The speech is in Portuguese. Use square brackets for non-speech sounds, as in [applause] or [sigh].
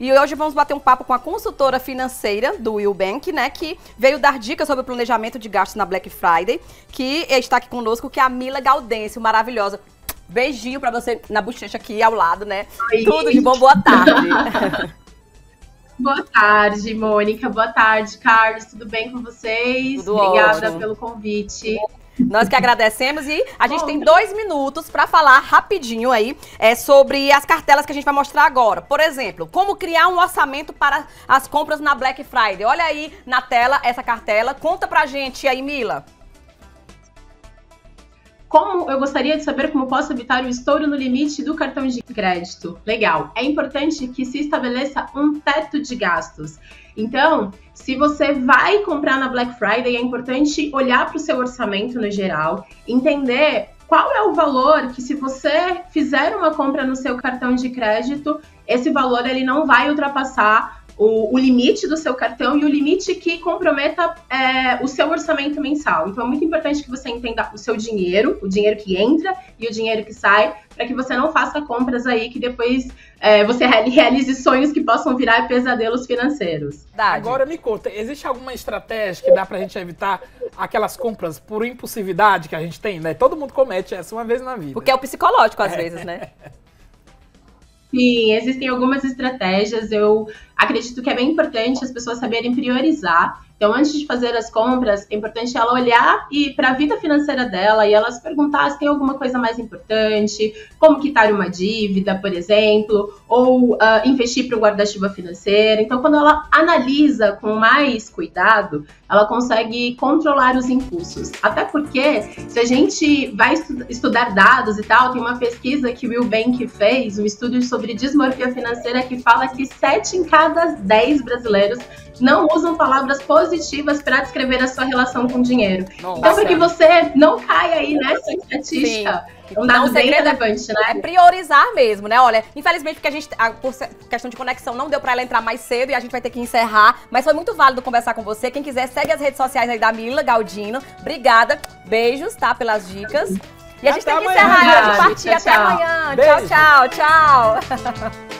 E hoje vamos bater um papo com a consultora financeira do Will Bank, né, que veio dar dicas sobre o planejamento de gastos na Black Friday, que está aqui conosco, que é a Mila Gaudêncio, maravilhosa. Beijinho pra você na bochecha aqui ao lado, né? Oi. Tudo de bom, boa tarde. [laughs] boa tarde, Mônica. Boa tarde, Carlos. Tudo bem com vocês? Tudo Obrigada ótimo. pelo convite. Nós que agradecemos e a gente tem dois minutos para falar rapidinho aí é, sobre as cartelas que a gente vai mostrar agora. Por exemplo, como criar um orçamento para as compras na Black Friday. Olha aí na tela essa cartela. Conta pra gente aí, Mila. Como eu gostaria de saber como posso evitar o estouro no limite do cartão de crédito? Legal. É importante que se estabeleça um teto de gastos. Então, se você vai comprar na Black Friday, é importante olhar para o seu orçamento no geral, entender qual é o valor que se você fizer uma compra no seu cartão de crédito, esse valor ele não vai ultrapassar o, o, limite do seu cartão e o limite que comprometa é, o seu orçamento mensal. Então é muito importante que você entenda o seu dinheiro, o dinheiro que entra e o dinheiro que sai, para que você não faça compras aí que depois é, você realize sonhos que possam virar pesadelos financeiros. Agora me conta, existe alguma estratégia que dá para a gente evitar aquelas compras por impulsividade que a gente tem, né? Todo mundo comete essa uma vez na vida. Porque é o psicológico às é. vezes, né? [laughs] Sim, existem algumas estratégias. Eu acredito que é bem importante as pessoas saberem priorizar. Então, antes de fazer as compras, é importante ela olhar e para a vida financeira dela e ela se perguntar se tem alguma coisa mais importante, como quitar uma dívida, por exemplo, ou uh, investir para o guarda-chuva financeiro. Então, quando ela analisa com mais cuidado, ela consegue controlar os impulsos. Até porque, se a gente vai estu estudar dados e tal, tem uma pesquisa que o Will Bank fez, um estudo sobre dismorfia financeira, que fala que 7 em cada 10 brasileiros não usam palavras positivas para descrever a sua relação com o dinheiro. Nossa. Então, para que você não caia aí nessa estatística. Sim. Um dado então, bem relevante, né? É priorizar mesmo, né? Olha, infelizmente, porque a gente, a, por questão de conexão, não deu para ela entrar mais cedo e a gente vai ter que encerrar. Mas foi muito válido conversar com você. Quem quiser, segue as redes sociais aí da Mila Galdino. Obrigada. Beijos, tá? Pelas dicas. E a gente até tem que encerrar, a gente partir. Até amanhã. Beijo. Tchau, tchau, tchau. [laughs]